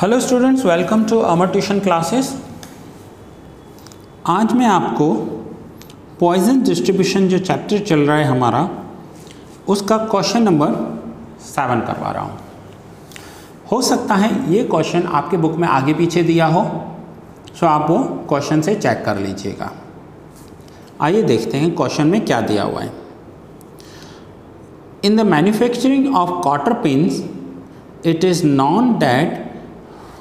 Hello students welcome to Amar tuition classes आज मैं आपको पॉइजन डिस्ट्रीब्यूशन जो चैप्टर चल रहा है हमारा, उसका क्वेश्चन नंबर सेवन करवा रहा हूँ। हो सकता है ये क्वेश्चन आपके बुक में आगे पीछे दिया हो सो आप वो क्वेश्चन से चेक कर लीजिएगा। आइए देखते हैं क्वेश्चन में क्या दिया हुआ है। In the manufacturing of cotter pins is known known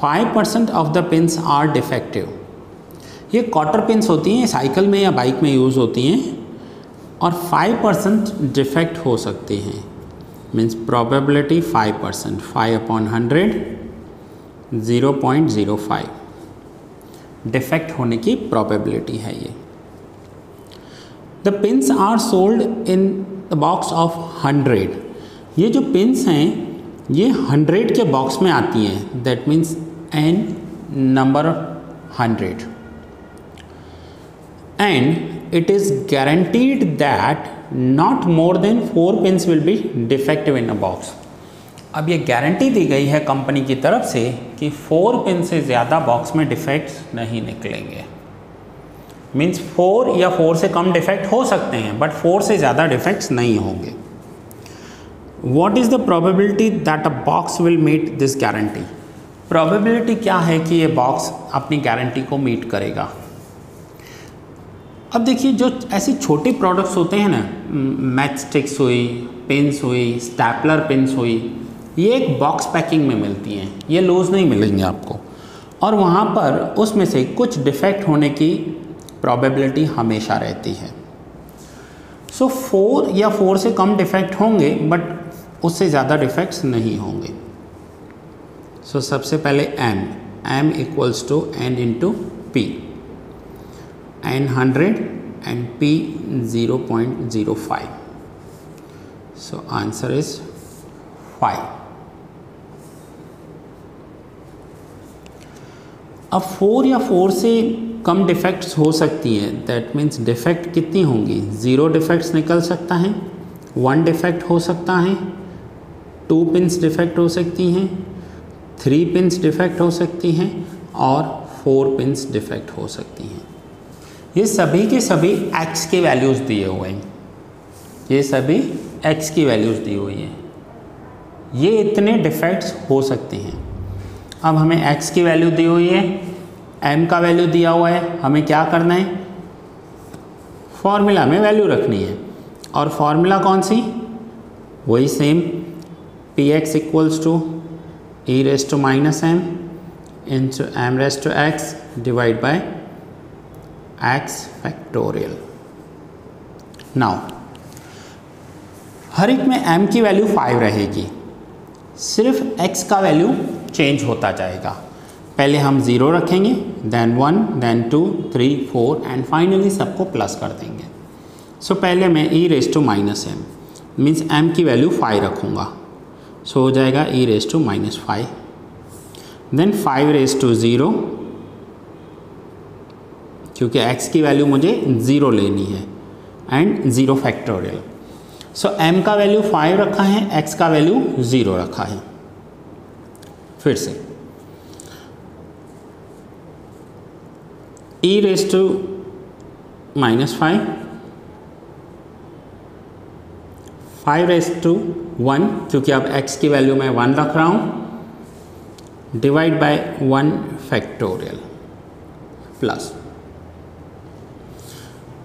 that 5% of the are defective ये कॉटर पिंस होती हैं साइकिल में या बाइक में यूज़ होती हैं, और फाइव परसेंट डिफेक्ट हो सकती हैं। Means probability five percent five upon hundred zero point zero five defect होने की प्रोबेबिलिटी है ये। The pins are sold in the box of hundred ये जो पिंस हैं, ये हंड्रेड के बॉक्स में आती हैं। That means n number hundred and it is guaranteed that not more than four pins will be defective in a box अब ये गारंटी दी गई है कंपनी की तरफ़ से कि फोर पिन से ज़्यादा बॉक्स में डिफेक्ट्स नहीं निकलेंगे। मीन्स फोर या फोर से कम डिफेक्ट हो सकते हैं बट फोर से ज़्यादा डिफेक्ट्स नहीं होंगे। What is the probability that a box will meet this guarantee probability क्या है कि ये बॉक्स अपनी गारंटी को मीट करेगा? अब देखिए जो ऐसे छोटी प्रोडक्ट्स होते हैं ना मैच स्टिक्स हुई पेंस हुई स्टैपलर पेंस हुई ये एक बॉक्स पैकिंग में मिलती हैं। ये लूज़ नहीं मिलेंगे आपको। और वहाँ पर उसमें से कुछ डिफेक्ट होने की प्रोबेबिलिटी हमेशा रहती है। सो so, फोर या फोर से कम डिफेक्ट होंगे बट उससे ज़्यादा डिफेक्ट्स नहीं होंगे। सो so, सबसे पहले m m equals to n into p n hundred and p zero point zero five so answer is five अब फोर या फोर से कम डिफेक्ट्स हो सकती है. दैट मीन्स डिफेक्ट कितनी होंगी? ज़ीरो डिफेक्ट्स निकल सकता है. वन डिफेक्ट हो सकता है. टू पिंस डिफेक्ट हो सकती हैं. थ्री पिंस डिफेक्ट हो सकती हैं और फोर पिंस डिफेक्ट हो सकती हैं। ये सभी के सभी एक्स के वैल्यूज़ दिए हुए हैं। ये सभी एक्स की वैल्यूज़ दी हुई हैं। ये इतने डिफेक्ट्स हो सकते हैं। अब हमें एक्स की वैल्यू दी हुई है एम का वैल्यू दिया हुआ है, हमें क्या करना है? फॉर्मूला में वैल्यू रखनी है। और फॉर्मूला कौन सी? वही same p x equals to e raised to minus m into m raised to x divide by x factorial. Now हर एक में m की वैल्यू 5 रहेगी। सिर्फ़ x का वैल्यू चेंज होता जाएगा। पहले हम ज़ीरो रखेंगे then one then two three four and finally सबको प्लस कर देंगे। सो so, पहले मैं e raise to minus m means m की वैल्यू फाइव रखूँगा। सो हो जाएगा e raise to minus five then five raise to zero क्योंकि x की वैल्यू मुझे ज़ीरो लेनी है and zero factorial so m का वैल्यू फाइव रखा है, x का वैल्यू ज़ीरो रखा है. फिर से. e raise to minus five five raise to one क्योंकि अब x की वैल्यू मैं वन रख रहा हूँ divide by one factorial plus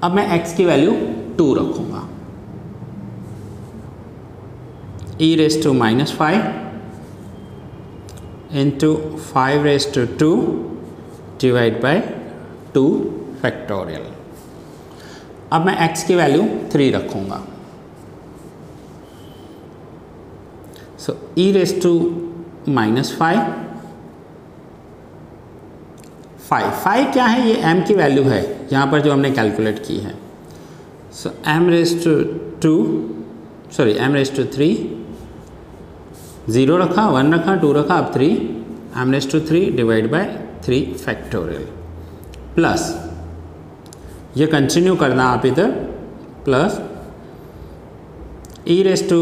अब मैं x की वैल्यू टू रखूँगा. e raise to minus five into five raise to two divide by two factorial अब मैं x की वैल्यू थ्री रखूँगा. So e raise to minus five five five क्या है? ये एम की वैल्यू है। यहाँ पर जो हमने कैलकुलेट की है। So m raise to two sorry m raise to three zero रखा वन रखा टू रखा, अब three m raise to three divide by three factorial plus ये कंटिन्यू करना आप इधर. Plus e raise to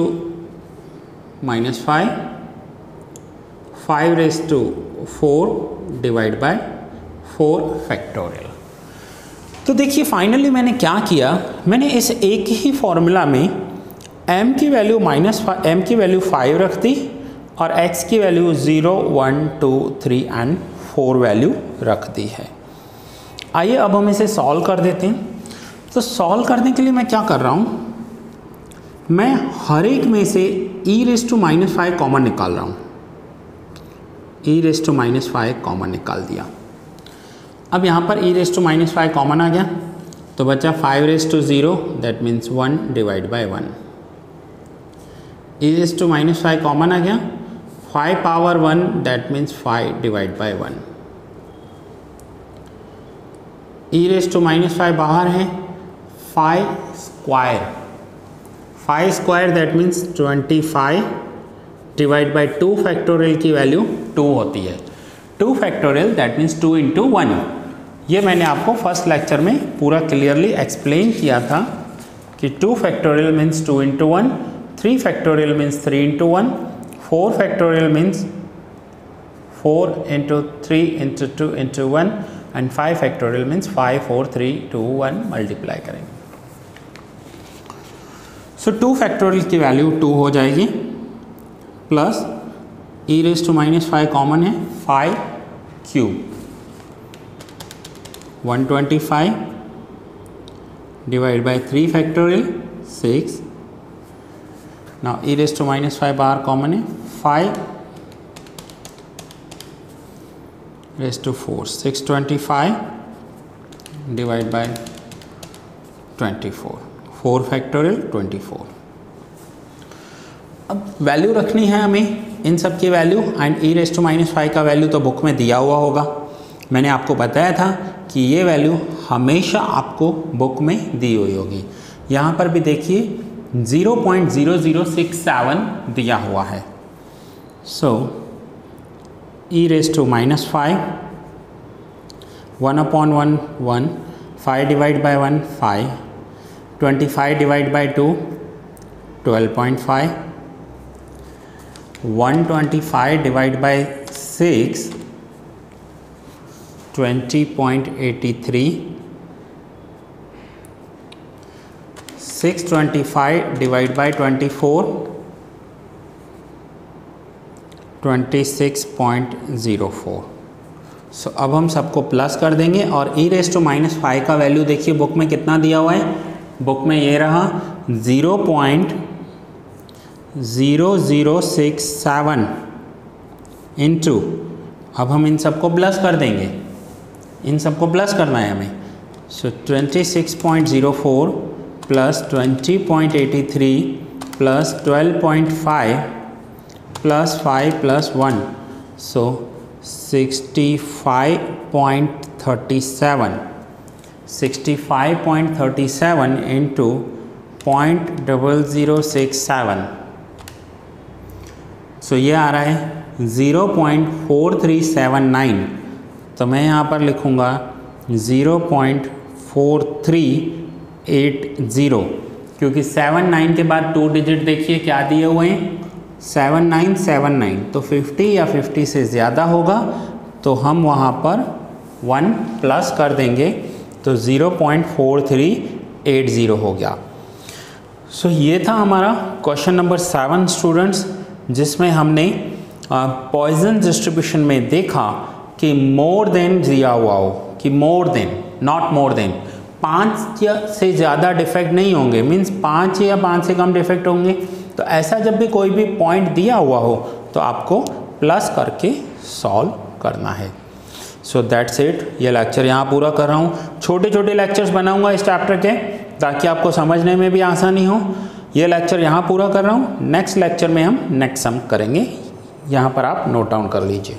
minus five five raise to four divide by four factorial तो देखिए फाइनली मैंने क्या किया? मैंने इस एक ही फॉर्मूला में m की वैल्यू माइनस एम की वैल्यू फाइव रख दी और x की value zero one two three and four value रख दी है। आइए, अब हम इसे सॉल्व कर देते हैं। तो सॉल्व करने के लिए मैं क्या कर रहा हूँ? मैं हर एक में से e raise to minus five common निकाल रहा हूँ। E raise to minus five common निकाल दिया। अब यहाँ पर e raise to minus five common आ गया। तो बचा five raise to zero that means one divide by one e raise to minus five common आ गया। Five power one that means five divide by one e raise to minus five बाहर है। Five square five square that means twenty five divide by two factorial की value two होती है। Two factorial that means two into one ये मैंने आपको first lecture में पूरा क्लियरली एक्सप्लेन किया था कि two factorial means two into one three factorial means three into one four factorial means four into three into two into one and five factorial means five four three two one multiply करेंगे। So two factorial की value two हो जाएगी plus e raise to minus five common है five cube one twenty five divide by three factorial six now e raised to minus 5 bar common है 5 raised to 4 625 divide by 24 4 factorial 24 अब value रखनी है हमें इन सब की value and e raise to minus five का वैल्यू तो बुक में दिया हुआ होगा। मैंने आपको बताया था कि ये वैल्यू हमेशा आपको बुक में दी हुई होगी। यहाँ पर भी देखिए 0.0067 दिया हुआ है। So e raise to minus five one upon one one five divide by one five twenty five divide by two twelve point five one twenty five divide by six twenty point eighty three six twenty five divide by twenty four twenty six point zero four so अब हम सबको plus कर देंगे और ई raise to minus five का value देखिए book में कितना दिया हुआ है? बुक में ये रहा, zero point zero zero six seven into अब हम इन सबको प्लस कर देंगे। इन सबको प्लस करना है हमें। So twenty six point zero four plus twenty point eighty three plus twelve point five plus five plus one so sixty five point thirty seven sixty five point thirty seven into point double zero six seven so ये आ रहा है zero point four three seven nine तो मैं यहाँ पर लिखूँगा zero point four three eight zero क्योंकि सेवन नाइन के बाद टू डिजिट देखिए क्या दिए हुए हैं? सेवन नाइन सेवन नाइन तो फिफ्टी या फिफ्टी से ज़्यादा होगा तो हम वहाँ पर वन प्लस कर देंगे। तो zero point four three eight zero हो गया। सो so, ये था हमारा क्वेश्चन नंबर सेवन स्टूडेंट्स जिसमें हमने पॉइजन डिस्ट्रीब्यूशन में देखा कि मोर देन दिया हुआ हो कि more than not more than पाँच या से ज़्यादा डिफेक्ट नहीं होंगे मीन्स पाँच या पाँच से कम डिफेक्ट होंगे। तो ऐसा जब भी कोई भी पॉइंट दिया हुआ हो तो आपको प्लस करके सॉल्व करना है। सो दैट्स इट ये लेक्चर यहाँ पूरा कर रहा हूँ। छोटे छोटे लेक्चर्स बनाऊँगा इस चैप्टर के, ताकि आपको समझने में भी आसानी हो। ये लेक्चर यहाँ पूरा कर रहा हूँ। नेक्स्ट लेक्चर में हम नेक्स्ट सम करेंगे। यहाँ पर आप नोट डाउन कर लीजिए।